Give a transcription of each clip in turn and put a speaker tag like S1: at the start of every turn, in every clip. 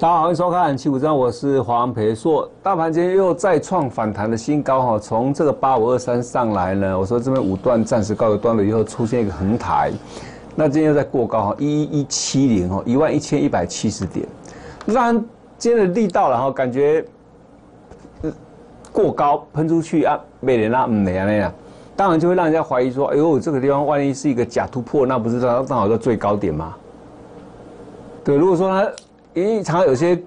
S1: 大家好，欢迎收看七五章，我是黄培硕。大盘今天又再创反弹的新高哈，从这个八五二三上来呢，我说这边五段暂时告一段落以后，出现一个横台，那今天又在过高哈，一一七零哦，一万一千一百七十点，当然今天的力道了哈，感觉过高喷出去啊，没人拉嗯那样那样，当然就会让人家怀疑说，哎呦，这个地方万一是一个假突破，那不是刚刚好在最高点吗？对，如果说它。因为常常有些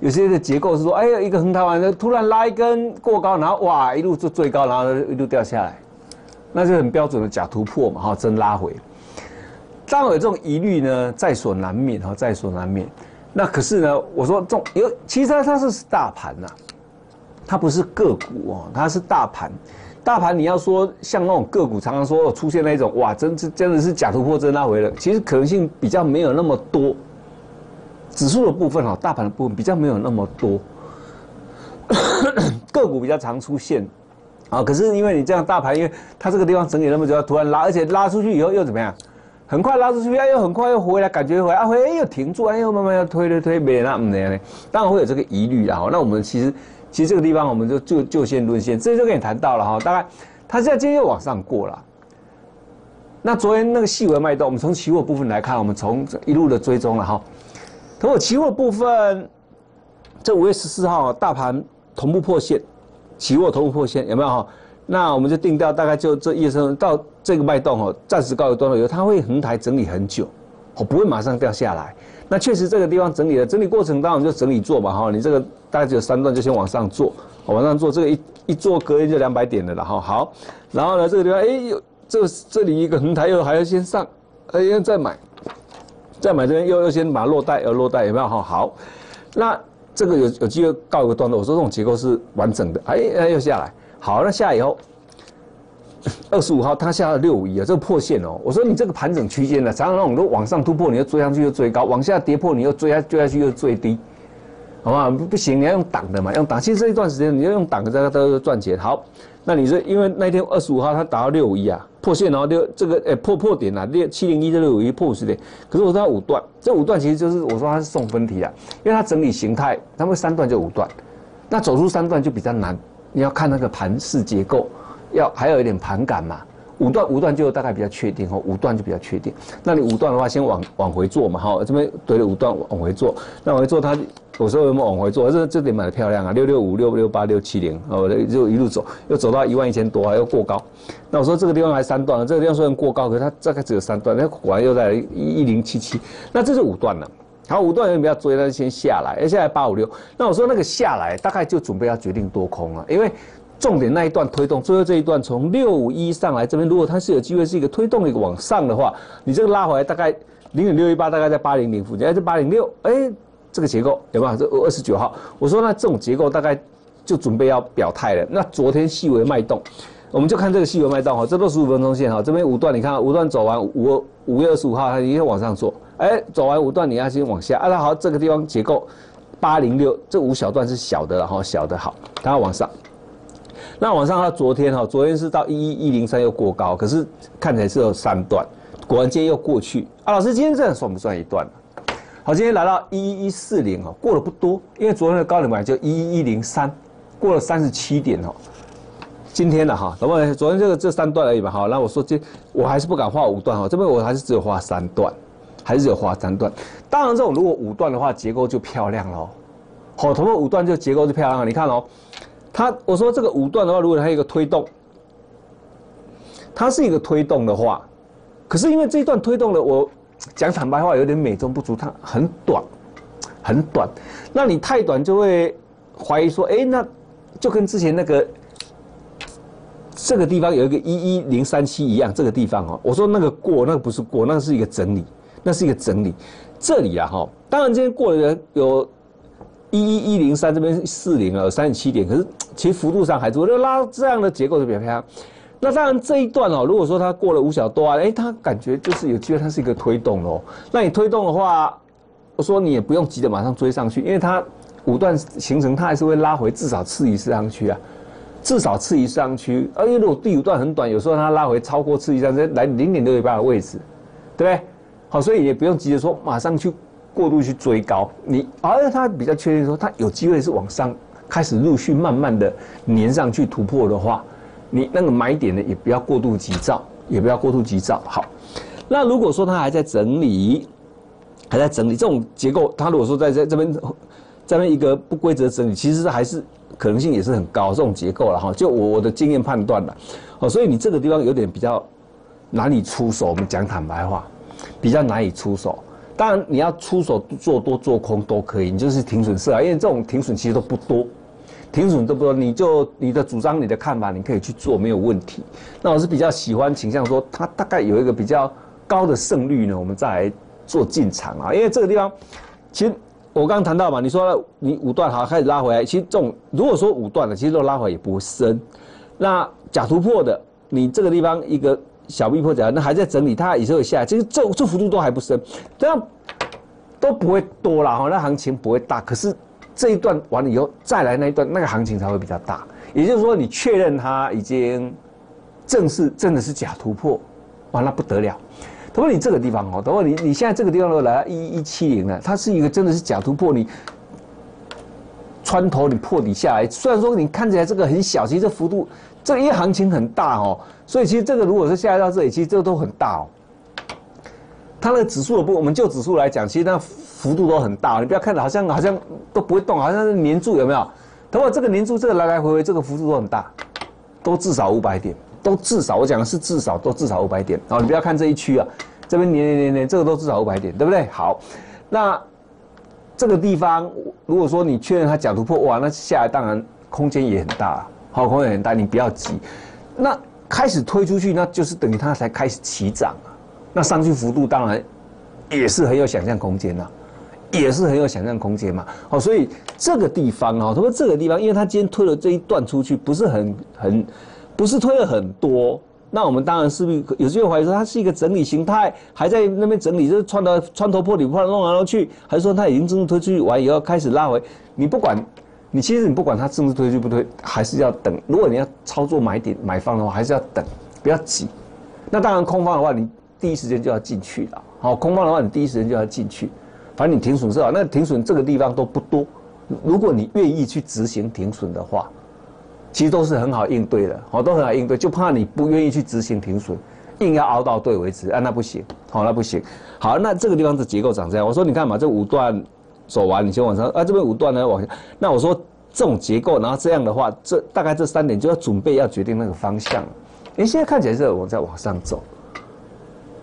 S1: 有些的结构是说，哎，一个横台完，突然拉一根过高，然后哇，一路就最高，然后一路掉下来，那就很标准的假突破嘛，哈，真拉回。当然有这种疑虑呢，在所难免哈，在所难免。那可是呢，我说这种有，其实它是大盘呐，它不是个股哦，它是大盘。大盘你要说像那种个股，常常说出现那种哇，真是真的是假突破真拉回了，其实可能性比较没有那么多。指数的部分哈，大盘的部分比较没有那么多，个股比较常出现，啊，可是因为你这样大盘，因为它这个地方整理那么久，突然拉，而且拉出去以后又怎么样？很快拉出去，哎，又很快又回来，感觉回来，回哎又停住，哎又慢慢要推推推，没那么那样呢？当然会有这个疑虑啦。那我们其实其实这个地方我们就就就线论线，这就跟你谈到了哈，大概它现在今天又往上过了。那昨天那个细微脉动，我们从期货部分来看，我们从一路的追踪了哈。通过期货部分，这五月十四号大盘同步破线，期货同步破线有没有哈？那我们就定掉，大概就这一生到这个脉动哦，暂时告一段落以后，它会横台整理很久，我，不会马上掉下来。那确实这个地方整理了，整理过程当中就整理做嘛哈，你这个大概只有三段，就先往上做，往上做，这个一一做隔天就两百点的了哈。好，然后呢这个地方哎呦，这这里一个横台又还要先上，哎要再买。再买这边又又先把落袋，要落袋有没有哈？好，那这个有有机会告一个段落。我说这种结构是完整的，哎哎又下来，好，那下来以后，二十五号它下了六五一啊，这个破线哦。我说你这个盘整区间呢，常常那种都往上突破，你又追上去又追高，往下跌破你又追下追下去又追低，好吧？不不行，你要用挡的嘛，用挡。其实这一段时间你要用挡的，这个都赚钱。好。那你说，因为那天二十五号它达到六五一啊，破线然后六这个诶破破点啊，六七零一这六五一破五十点，可是我说它五段，这五段其实就是我说它是送分题啊，因为它整理形态，它会三段就五段，那走出三段就比较难，你要看那个盘势结构，要还有一点盘感嘛。五段五段就大概比较确定哦，五段就比较确定。那你五段的话，先往往回做嘛，哈，这边怼了五段往回做，那往回做它，我说有没有往回做？这这点买的漂亮啊，六六五六六八六七零，哦，就一路走，又走到一万一千多，还要过高。那我说这个地方还三段，这个地方虽然过高，可是它大概只有三段，那果然又在一一零七七，那这是五段了。好，五段有没有追？那就先下来，下来八五六。那我说那个下来大概就准备要决定多空了，因为。重点那一段推动，最后这一段从六五一上来这边，如果它是有机会是一个推动一个往上的话，你这个拉回来大概零点六一八，大概在八零零附近，哎，这八零六，哎，这个结构有没有？这二十九号，我说那这种结构大概就准备要表态了。那昨天细微脉动，我们就看这个细微脉动哈，这都十五分钟线哈，这边五段你看五段走完五五月二十五号它一定往上做，哎，走完五段你要先往下，啊，那好，这个地方结构八零六这五小段是小的了哈，小的好，它要往上。那往上它昨天哈，昨天是到一一一零三又过高，可是看起来是有三段，果然今天又过去。啊，老师今天这样算不算一段好，今天来到一一四零哦，过了不多，因为昨天的高点买就一一一零三，过了三十七点哦。今天的哈，怎么昨天这个这三段而已嘛，好，那我说这我还是不敢画五段哈，这边我还是只有画三段，还是只有画三段。当然这种如果五段的话，结构就漂亮喽。好，同过五段就结构就漂亮了，你看哦。它我说这个五段的话，如果它有一个推动，它是一个推动的话，可是因为这一段推动了，我讲坦白话有点美中不足，它很短，很短。那你太短就会怀疑说，哎，那就跟之前那个这个地方有一个一一零三七一样，这个地方哦，我说那个过，那个不是过，那是一个整理，那是一个整理。这里啊哈，当然今天过的人有。一一一零三这边四零啊，三十七点，可是其实幅度上还是我就拉这样的结构就比较漂亮。那当然这一段哦，如果说它过了五小多啊，哎，它感觉就是有机会，它是一个推动哦。那你推动的话，我说你也不用急着马上追上去，因为它五段形成，它还是会拉回至少次一市上区啊，至少次一市上区。而且如果第五段很短，有时候它拉回超过次一上，来零点六一八的位置，对不对？好，所以也不用急着说马上去。过度去追高，你而且它比较确定说它有机会是往上开始陆续慢慢的粘上去突破的话，你那个买点呢也不要过度急躁，也不要过度急躁。好，那如果说它还在整理，还在整理这种结构，它如果说在在这边这边一个不规则整理，其实还是可能性也是很高这种结构了哈。就我我的经验判断了，哦，所以你这个地方有点比较难以出手。我们讲坦白话，比较难以出手。当然你要出手做多做空都可以，你就是停损设啊，因为这种停损其实都不多，停损都不多，你就你的主张、你的看法，你可以去做没有问题。那我是比较喜欢倾向说，它大概有一个比较高的胜率呢，我们再来做进场啊，因为这个地方其实。我刚谈到嘛，你说你五段好开始拉回来，其实这种如果说五段的，其实都拉回来也不会深。那假突破的，你这个地方一个小逼破假，那还在整理，它也是会下来，其实这这幅度都还不深，这样都不会多了哈，那行情不会大。可是这一段完了以后，再来那一段，那个行情才会比较大。也就是说，你确认它已经正式真的是假突破，完了不得了。如果你这个地方哦，如果你你现在这个地方如果来到一一七零了，它是一个真的是假突破，你穿头你破底下来，虽然说你看起来这个很小，其实这幅度这一行情很大哦，所以其实这个如果是下来到这里，其实这个都很大哦。它那个指数的部，我们就指数来讲，其实那幅度都很大，你不要看好像好像都不会动，好像是黏住有没有？等会这个黏住这个来来回回，这个幅度都很大，都至少五百点。都至少，我讲的是至少都至少五百点哦。你不要看这一区啊，这边黏黏黏黏，这个都至少五百点，对不对？好，那这个地方，如果说你确认它假突破，哇，那下来当然空间也很大，好，空间很大，你不要急。那开始推出去，那就是等于它才开始起涨啊。那上去幅度当然也是很有想象空间呐，也是很有想象空间嘛。好，所以这个地方哦，他说这个地方，因为他今天推了这一段出去，不是很很。不是推了很多，那我们当然是不是有机会怀疑说它是一个整理形态，还在那边整理，就是穿到穿头破底破弄来弄去，还是说它已经正式推出去完以后开始拉回？你不管，你其实你不管它正式推出不推，还是要等。如果你要操作买点买方的话，还是要等，不要急。那当然空方的话，你第一时间就要进去了。好，空方的话，你第一时间就要进去。反正你停损是吧？那停损这个地方都不多，如果你愿意去执行停损的话。其实都是很好应对的，好，都很好应对，就怕你不愿意去执行停损，硬要熬到对为止，啊，那不行，好，那不行，好，那这个地方的结构长这样，我说你看嘛，这五段走完，你先往上，啊，这边五段呢往，那我说这种结构，然后这样的话，这大概这三点就要准备要决定那个方向，你现在看起来是我在往上走，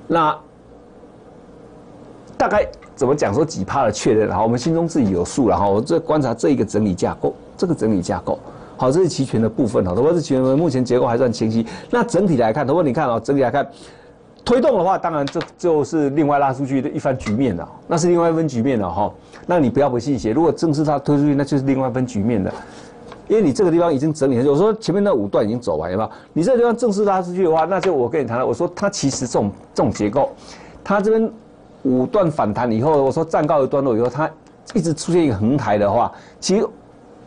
S1: 那大概怎么讲说几趴的确认，好，我们心中自己有数了哈，我这观察这一个整理架构，这个整理架构。好，这是期权的部分哈，如果是期权目前结构还算清晰。那整体来看，如果你看哦，整体来看，推动的话，当然这就是另外拉出去的一番局面了，那是另外一番局面了哈。那你不要不信邪，如果正式它推出去，那就是另外一番局面的，因为你这个地方已经整理很久，我说前面那五段已经走完，有没有？你这个地方正式拉出去的话，那就我跟你谈了，我说它其实这种这种结构，它这边五段反弹以后，我说站高一段落以后，它一直出现一个横台的话，其实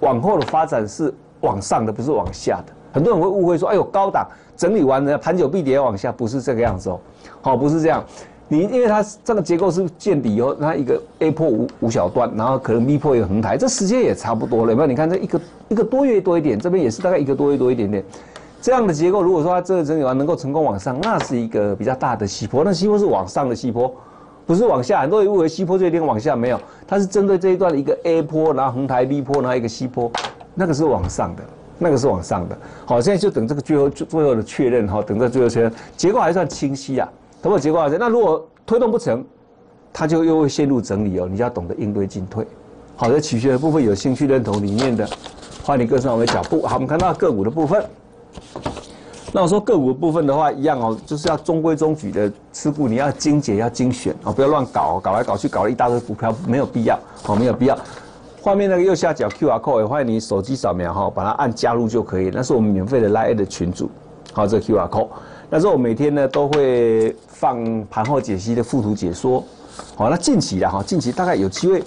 S1: 往后的发展是。往上的不是往下的，很多人会误会说：“哎呦，高档整理完了，盘久必跌往下，不是这个样子哦。”好，不是这样。你因为它这个结构是见底以后，它一个 A 破五五小段，然后可能 B 破一个横台，这时间也差不多了。有没有？你看这一个一个多月多一点，这边也是大概一个多月多一点点。这样的结构，如果说它这个整理完能够成功往上，那是一个比较大的西坡。那西坡是往上的西坡，不是往下。很多人误为西坡这边往下没有，它是针对这一段的一个 A 坡，然后横台 B 坡，然后一个西坡。那个是往上的，那个是往上的。好，现在就等这个最后最后的确认哈，等这最后确认结构还算清晰啊。通过结构还是那如果推动不成，它就又会陷入整理哦。你要懂得应对进退。好的，取学的部分有兴趣认同里面的，欢迎跟上我们的脚步。好，我们看到个股的部分。那我说个股的部分的话，一样哦，就是要中规中矩的持股，你要精简，要精选哦，不要乱搞，搞来搞去搞了一大堆股票，没有必要，哦，没有必要。画面那个右下角 Q R code 也欢迎你手机扫描哈，把它按加入就可以。那是我们免费的 Line 的群组，好，这 Q R code。那时候我每天呢都会放盘后解析的附图解说。好，那近期的哈，近期大概有机会，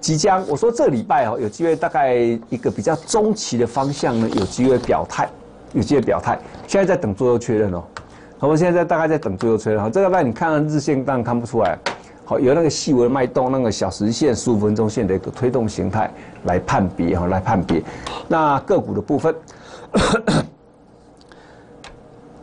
S1: 即将我说这礼拜哦，有机会大概一个比较中期的方向呢，有机会表态，有机会表态。现在在等最后确认哦，我们现在大概在等最后确认。好，这个那你看日线当然看不出来。好，由那个细微脉动、那个小时线、十五分钟线的一个推动形态来判别哈，来判别。那个股的部分，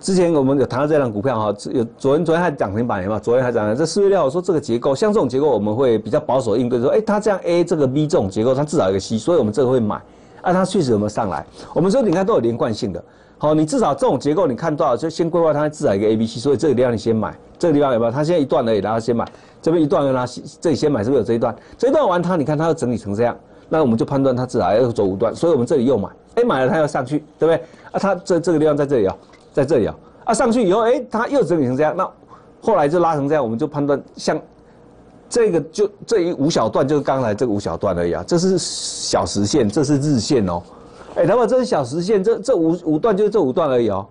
S1: 之前我们有谈到这张股票哈，有昨天昨天还涨停板有没有？昨天还涨了。这四月六号说这个结构，像这种结构我们会比较保守应对，说哎，它这样 A 这个 B 这种结构，它至少一个 C，所以我们这个会买。啊，它确实有没有上来？我们说你看都有连贯性的。好，你至少这种结构你看多少，就先规划它至少一个 A、B、C，所以这个地方你先买，这个地方有没有？它现在一段而已，然后先买，这边一段然后这里先买，是不是有这一段？这一段完它，你看它要整理成这样，那我们就判断它至少要走五段，所以我们这里又买，哎，买了它要上去，对不对？啊，它这这个地方在这里啊，在这里啊，啊上去以后，哎，它又整理成这样，那后来就拉成这样，我们就判断像这个就这一五小段就是刚才这五小段而已啊，这是小时线，这是日线哦。哎，那么这是小时线，这这五五段就是这五段而已哦。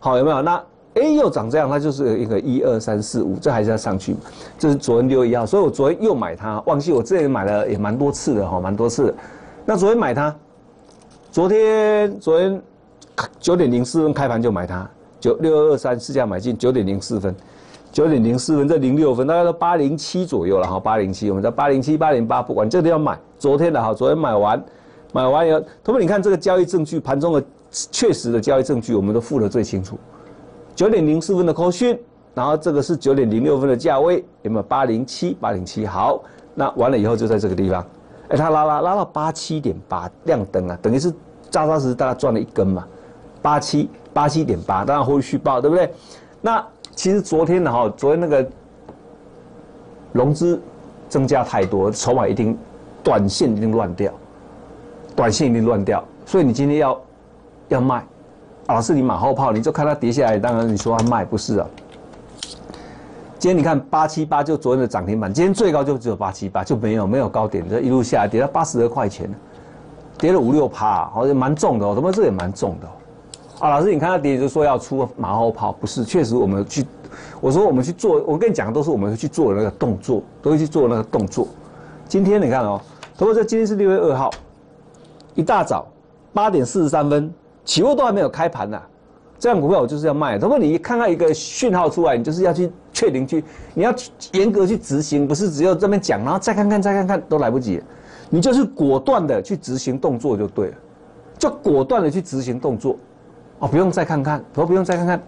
S1: 好，有没有？那哎又长这样，它就是一个一二三四五，这还是要上去。这是昨天六一号，所以我昨天又买它。忘记我之前买了也蛮多次的哈，蛮多次。那昨天买它，昨天昨天九点零四分开盘就买它，九六二二三市价买进九点零四分，九点零四分这零六分大概都八零七左右了哈，八零七我们在八零七八零八不管这个要买。昨天的哈，昨天买完。买完以后，同学你看这个交易证据，盘中的确实的交易证据，我们都付的最清楚。九点零四分的扣讯，然后这个是九点零六分的价位，有没有八零七？八零七好，那完了以后就在这个地方，哎，它拉拉拉到八七点八亮灯啊，等于是扎扎实实大家赚了一根嘛，八七八七点八，当然会续报对不对？那其实昨天的哈，昨天那个融资增加太多，筹码一定短线一定乱掉。短线一定乱掉，所以你今天要要卖，老师你马后炮，你就看它跌下来，当然你说它卖不是啊。今天你看八七八就昨天的涨停板，今天最高就只有八七八，就没有没有高点，这一路下跌到八十二块钱，跌了五六趴，好像蛮重的哦，怎么这也蛮重的哦。啊，老师你看它跌就说要出马后炮，不是，确实我们去，我说我们去做，我跟你讲都是我们去做那个动作，都会去做那个动作。今天你看哦，不过这今天是六月二号。一大早八点四十三分，起货都还没有开盘呢，这样股票我就是要卖。如果你看到一个讯号出来，你就是要去确定去，你要严格去执行，不是只有这边讲，然后再看看再看看都来不及，你就是果断的去执行动作就对了，就果断的去执行动作，哦，不用再看看，都不用再看看。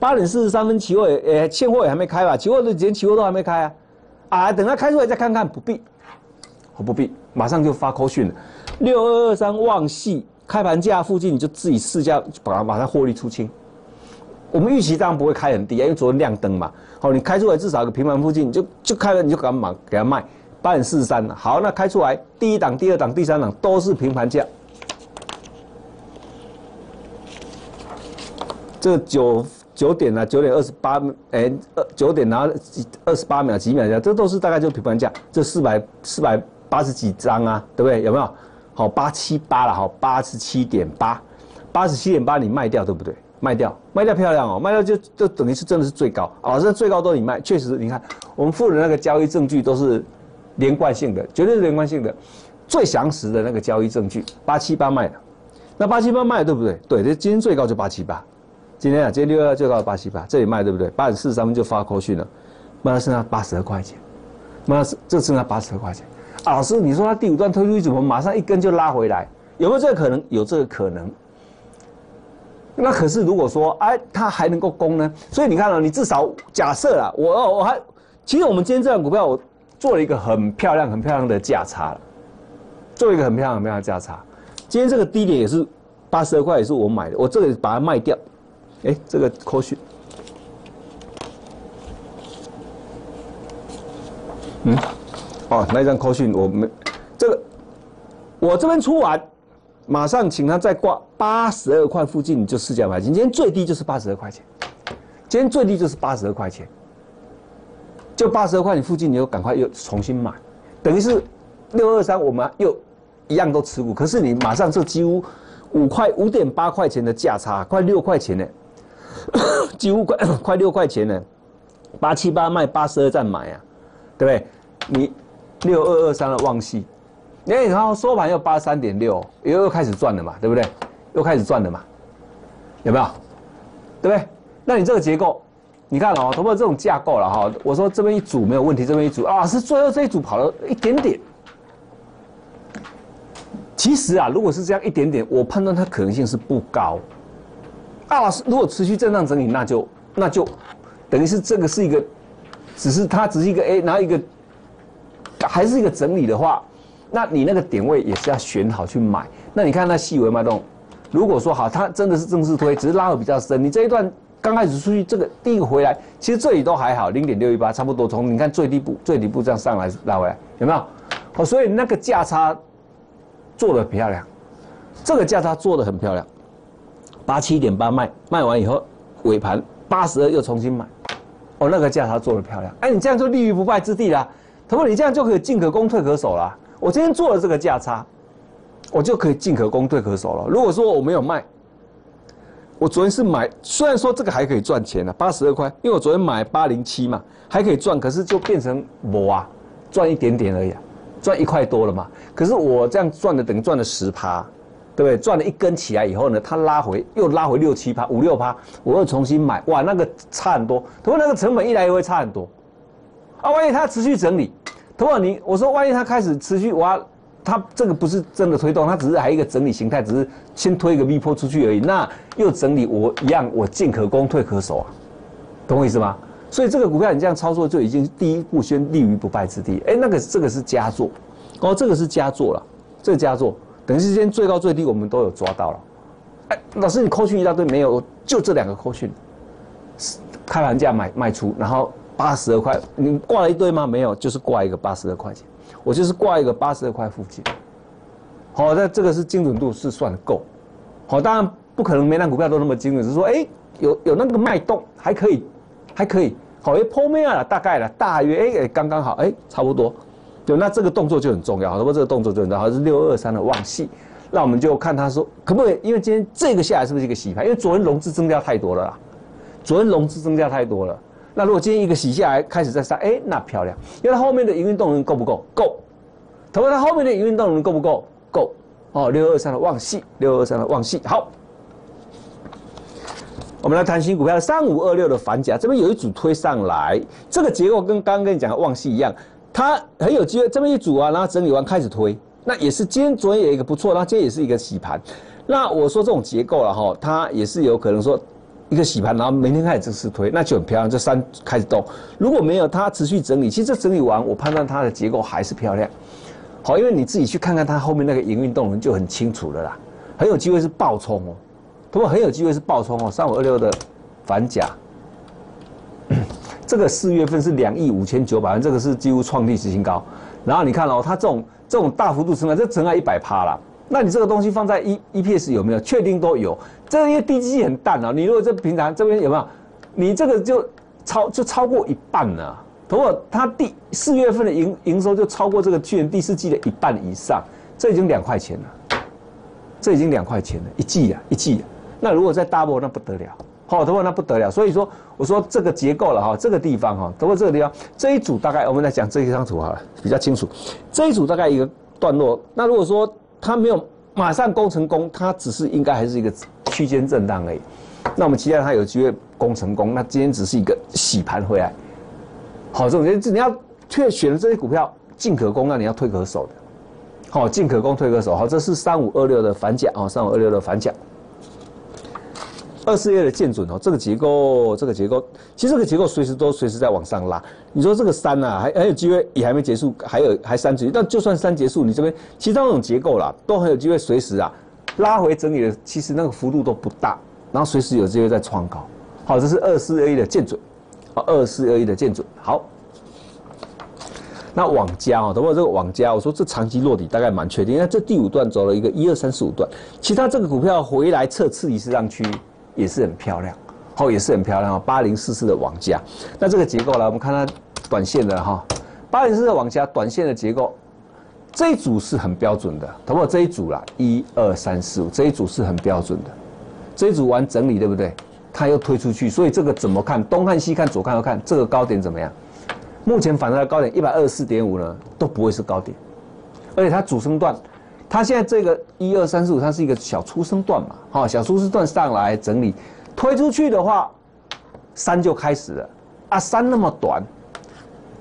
S1: 八点四十三分期货，呃，现货也还没开吧？期货的连期货都还没开啊，啊，等它开出来再看看，不必，我不必，马上就发扣讯了。六二二三旺系开盘价附近，你就自己试价，把它马上获利出清。我们预期当然不会开很低啊，因为昨天亮灯嘛。好，你开出来至少一个平盘附近，你就就开了，你就赶忙给它卖八点四十三。好，那开出来第一档、第二档、第三档都是平盘价。这九九点呢，九点二十八，哎，二九点然后二十八秒几秒价，这都是大概就是平盘价。这四百四百八十几张啊，对不对？有没有？好八七八了，好八十七点八，八十七点八你卖掉对不对？卖掉，卖掉漂亮哦，卖掉就就等于是真的是最高啊！这最高都你卖，确实你看我们附的那个交易证据都是连贯性的，绝对是连贯性的，最详实的那个交易证据，八七八卖的，那八七八卖对不对？对，这今天最高就八七八，今天啊，今天六二最高八七八，这里卖对不对？八点四十三分就发扣讯了，卖到剩下八十二块钱，卖到这剩下八十二块钱。老师，你说他第五段推出去怎么马上一根就拉回来？有没有这个可能？有这个可能。那可是如果说，哎，它还能够攻呢？所以你看啊，你至少假设了，我我还，其实我们今天这档股票，我做了一个很漂亮、很漂亮的价差了，做一个很漂亮、很漂亮的价差。今天这个低点也是八十二块，也是我买的，我这个把它卖掉。哎，这个科学，嗯。哦，那一张扣讯我们这个，我这边出完，马上请他再挂八十二块附近，就试价买进。今天最低就是八十二块钱，今天最低就是八十二块钱，就八十二块，你附近你又赶快又重新买，等于是六二三我们又一样都持股，可是你马上就几乎五块五点八块钱的价差，快六块钱呢，几乎快快六块钱呢，八七八卖八十二再买啊，对不对？你。六二二三的旺系，哎，然后收盘又八三点六，又又开始赚了嘛，对不对？又开始赚了嘛，有没有？对不对？那你这个结构，你看哦，头发这种架构了哈，我说这边一组没有问题，这边一组啊，是最后这一组跑了一点点。其实啊，如果是这样一点点，我判断它可能性是不高。大老师，如果持续震荡整理，那就那就等于是这个是一个，只是它只是一个 A，然后一个还是一个整理的话，那你那个点位也是要选好去买。那你看那细微脉动，如果说好，它真的是正式推，只是拉的比较深，你这一段刚开始出去，这个第一个回来，其实这里都还好，零点六一八差不多，从你看最低部最底部这样上来拉回来，有没有？好，所以那个价差做的漂亮，这个价差做的很漂亮。八七点八卖，卖完以后尾盘八十二又重新买，哦，那个价差做的漂亮，哎，你这样就立于不败之地啦。他说你这样就可以进可攻退可守了。我今天做了这个价差，我就可以进可攻退可守了。如果说我没有卖，我昨天是买，虽然说这个还可以赚钱的，八十二块，因为我昨天买八零七嘛，还可以赚，可是就变成我啊，赚一点点而已，赚一块多了嘛。可是我这样赚的等于赚了十趴。对不对？赚了一根起来以后呢，它拉回又拉回六七趴、五六趴，我又重新买，哇，那个差很多。同那个成本一来一回差很多。啊，万一它持续整理，同样你我说万一它开始持续哇，它这个不是真的推动，它只是还一个整理形态，只是先推一个 V 波出去而已。那又整理，我一样，我进可攻，退可守啊，懂我意思吗？所以这个股票你这样操作就已经第一步先立于不败之地。哎，那个这个是佳作，哦，这个是佳作了，这个佳作。等于是今天最高最低我们都有抓到了，哎，老师你扣讯一大堆没有？就这两个扣讯，开盘价买卖出，然后八十二块，你挂了一堆吗？没有，就是挂一个八十二块钱，我就是挂一个八十二块附近。好，那这个是精准度是算够，好，当然不可能每单股票都那么精准，是说哎有有那个脉动还可以，还可以，好，哎破面了大概了大约哎刚刚好哎差不多。对，那这个动作就很重要，好，不这个动作就很重要，好是六二三的旺系，那我们就看他说可不可以，因为今天这个下来是不是一个洗盘？因为昨天融资增加太多了啦，昨天融资增加太多了，那如果今天一个洗下来开始再上，哎，那漂亮，因为它后面的营运动能够不够？够，同样它后面的营运动能够不够？够，哦，六二三的旺系，六二三的旺系，好，我们来谈新股票三五二六的反甲，这边有一组推上来，这个结构跟刚刚跟你讲的旺系一样。它很有机会这么一组啊，然后整理完开始推，那也是今天昨天有一个不错，那今天也是一个洗盘。那我说这种结构了哈，它也是有可能说一个洗盘，然后明天开始正式推，那就很漂亮。这三开始动，如果没有它持续整理，其实这整理完我判断它的结构还是漂亮。好，因为你自己去看看它后面那个营运动能就很清楚了啦，很有机会是爆冲哦，不过很有机会是爆冲哦，三五二六的反甲。这个四月份是两亿五千九百万，这个是几乎创历史新高。然后你看哦，它这种这种大幅度成长，这成了一百趴了。那你这个东西放在 E EPS 有没有？确定都有。这个因为低基很淡啊，你如果这平常这边有没有？你这个就超就超过一半了。如果它第四月份的营营收就超过这个去年第四季的一半以上，这已经两块钱了。这已经两块钱了，一季啊一季。那如果再 double，那不得了。好，等会那不得了，所以说我说这个结构了哈，这个地方哈，等会这个地方这一组大概我们来讲这一张图好了，比较清楚。这一组大概一个段落，那如果说它没有马上攻成功，它只是应该还是一个区间震荡而已。那我们期待它有机会攻成功，那今天只是一个洗盘回来。好，这种你要确选的这些股票进可攻，那你要退可守的。好，进可攻退可守。好，这是三五二六的反甲啊，三五二六的反甲。二四月的见准哦，这个结构，这个结构，其实这个结构随时都随时在往上拉。你说这个三呐，还还有机会，也还没结束，还有还三结束。但就算三结束，你这边其他那种结构啦，都很有机会随时啊拉回整理的，其实那个幅度都不大，然后随时有机会再创高。好，这是二四二一的见准，好，二四二一的见准。好，那网加哦，等会这个网加，我说这长期落底大概蛮确定，因为这第五段走了一个一二三四五段，其他这个股票回来测次理市场区。也是很漂亮，哦也是很漂亮哦，八零四四的网价。那这个结构呢，我们看它短线的哈，八零四的网价，短线的结构，这一组是很标准的。同不这一组啦，一二三四五，这一组是很标准的。这一组完整理对不对？它又推出去，所以这个怎么看？东看西看，左看右看，这个高点怎么样？目前反弹的高点一百二十四点五呢，都不会是高点，而且它主升段。它现在这个一二三四五，它是一个小出生段嘛，好，小出生段上来整理，推出去的话，山就开始了啊，山那么短，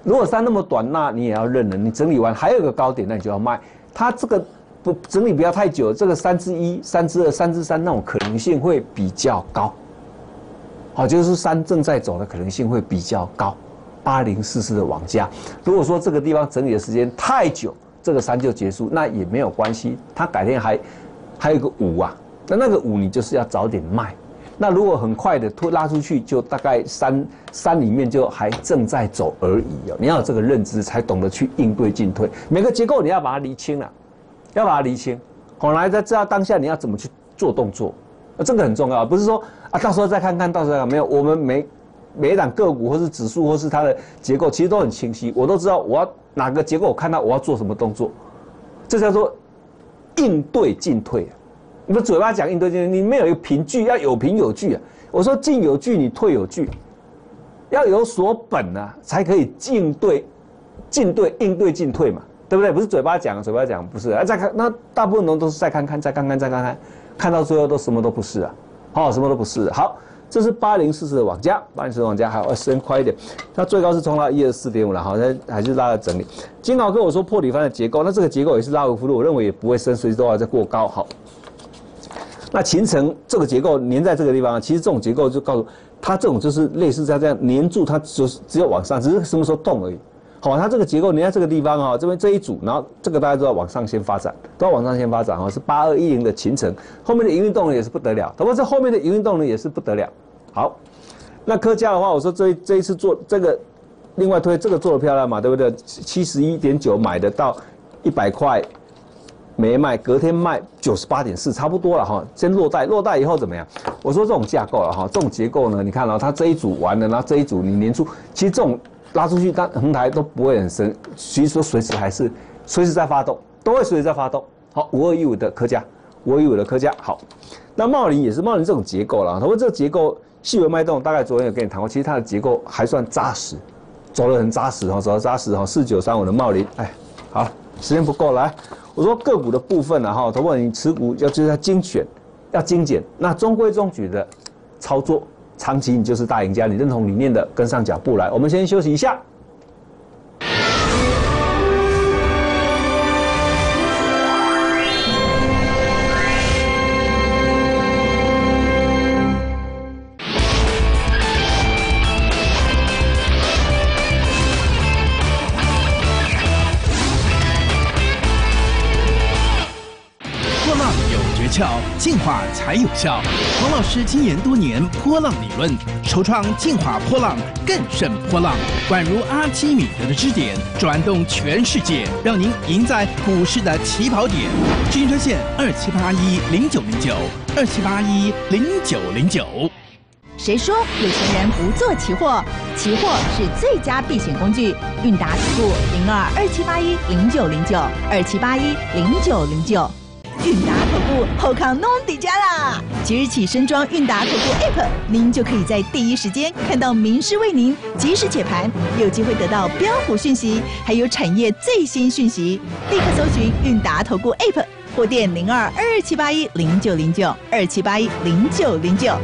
S1: 如果山那么短，那你也要认了。你整理完还有个高点，那你就要卖。它这个不整理不要太久，这个三之一、三之二、三之三那种可能性会比较高。好，就是山正在走的可能性会比较高。八零四四的网家，如果说这个地方整理的时间太久，这个山就结束，那也没有关系。它改天还还有个五啊，那那个五你就是要早点卖。那如果很快的拖拉出去，就大概山山里面就还正在走而已哦。你要有这个认知，才懂得去应对进退。每个结构你要把它理清了，要把它理清。后，来在知道当下你要怎么去做动作，这个很重要。不是说啊，到时候再看看，到时候没有。我们每每一档个股或是指数或是它的结构，其实都很清晰。我都知道我要哪个结构，我看到我要做什么动作，这叫做应对进退。你们嘴巴讲应对进退，你没有一个凭据，要有凭有据啊！我说进有据，你退有据，要有所本啊，才可以进对，进对应对进退嘛，对不对？不是嘴巴讲，嘴巴讲不是啊！再看那大部分人都是再看看，再看看，再看看，看到最后都什么都不是啊！好，什么都不是。好，这是八零四四的网价，八零四的网价还有时间快一点，它最高是冲到一二四点五了，好，像还是拉了整理。金豪跟我说破底翻的结构，那这个结构也是拉回幅度，我认为也不会升，随时都要再过高。好。那形成这个结构粘在这个地方，其实这种结构就告诉它，这种就是类似在这样粘住它，就是只有往上，只是什么时候动而已。好，它这个结构粘在这个地方啊，这边这一组，然后这个大家都要往上先发展，都要往上先发展啊，是八二一零的形成，后面的营运动能也是不得了，不过这后面的营运动能也是不得了。好，那科家的话，我说这这一次做这个，另外推这个做的漂亮嘛，对不对？七十一点九买的到一百块。没卖，隔天卖九十八点四，差不多了哈。先落袋，落袋以后怎么样？我说这种架构了哈，这种结构呢，你看到它这一组完了，然后这一组你连出，其实这种拉出去，但横台都不会很深，其实说随时还是随时在发动，都会随时在发动。好，五二一五的科价，五二一五的科价，好。那茂林也是茂林这种结构了，他说这个结构细微脉动，大概昨天有跟你谈过，其实它的结构还算扎实，走得很扎实哈，走得扎实哈。四九三五的茂林，哎，好，时间不够来。我说个股的部分呢，哈，如果你持股要就是要精选，要精简，那中规中矩的操作，长期你就是大赢家。你认同理念的，跟上脚步来。我们先休息一下。
S2: 化才有效。黄老师精研多年波浪理论，首创进化波浪更胜波浪，宛如阿基米德的支点，转动全世界，让您赢在股市的起跑点。知行车线二七八一零九零九二七八一零九零九。
S3: 谁说有钱人不做期货？期货是最佳避险工具。韵达投顾零二二七八一零九零九二七八一零九零九。韵达投顾后康弄底家啦！即日起升装韵达投顾 App，您就可以在第一时间看到名师为您及时解盘，有机会得到标普讯息，还有产业最新讯息。立刻搜寻韵达投顾 App，或电零二二七八一零九零九二七八一零九零九。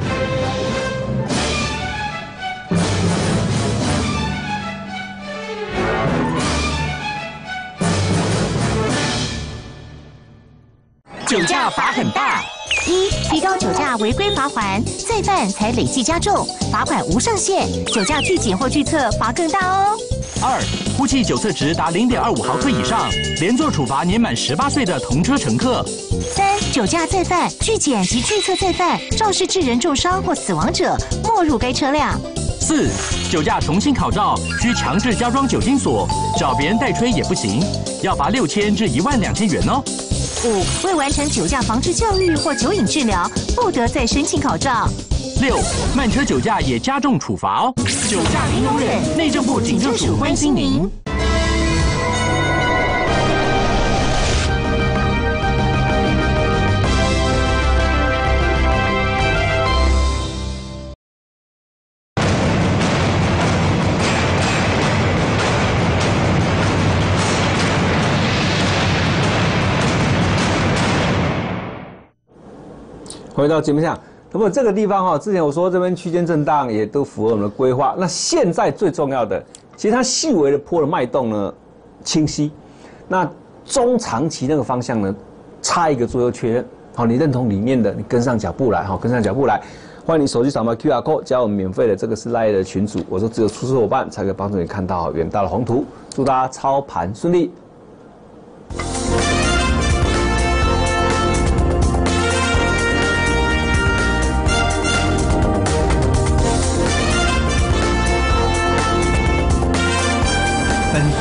S4: 酒驾罚很大：一、提高酒驾违规罚还，再犯才累计加重，罚款无上限；酒驾拒检或拒测，罚更大哦。
S5: 二、呼气酒测值达零点二五毫克以上，连坐处罚年满十八岁的同车乘客。
S4: 三、酒驾再犯、拒检及拒测再犯，肇事致人重伤或死亡者，没入该车辆。
S5: 四、酒驾重新考照，需强制加装酒精锁，找别人代吹也不行，要罚六千至一万两千元哦。
S4: 五、未完成酒驾防治教育或酒瘾治疗，不得再申请考照。
S5: 六、慢车酒驾也加重处罚哦。
S4: 酒驾零容忍，内政部警政署关心您。
S1: 回到节目上，那么这个地方哈，之前我说这边区间震荡也都符合我们的规划。那现在最重要的，其实它细微的坡的脉动呢清晰，那中长期那个方向呢差一个左右确认。好，你认同里面的，你跟上脚步来哈，跟上脚步来。欢迎你手机扫描 QR code 加我们免费的这个是赖的群组。我说只有出资伙伴才可以帮助你看到远大的宏图。祝大家操盘顺利。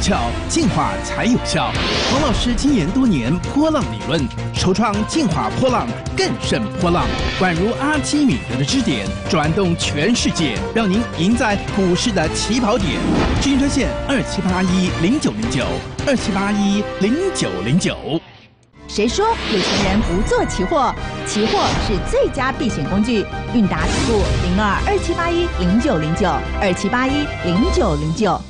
S2: 窍，进化才有效。黄老师精研多年波浪理论，首创进化波浪更胜波浪，宛如阿基米德的支点，转动全世界，让您赢在股市的起跑点。咨询专线二七八一零九零九二七八一零九零九。
S3: 谁说有钱人不做期货？期货是最佳避险工具。韵达投顾零二二七八一零九零九二七八一零九零九。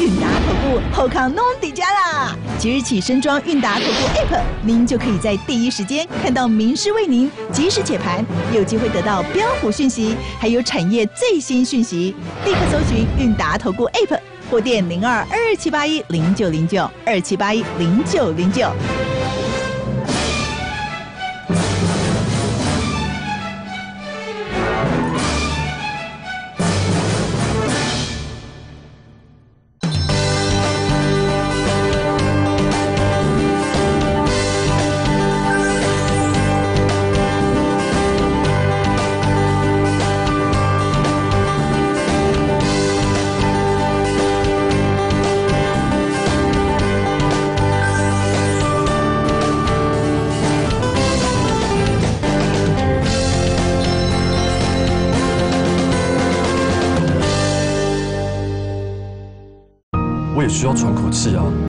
S3: 韵达投顾后康弄底家啦！即日起升装韵达投顾 App，您就可以在第一时间看到名师为您及时解盘，有机会得到标普讯息，还有产业最新讯息。立刻搜寻韵达投顾 App 或电零二二七八一零九零九二七八一零九零九。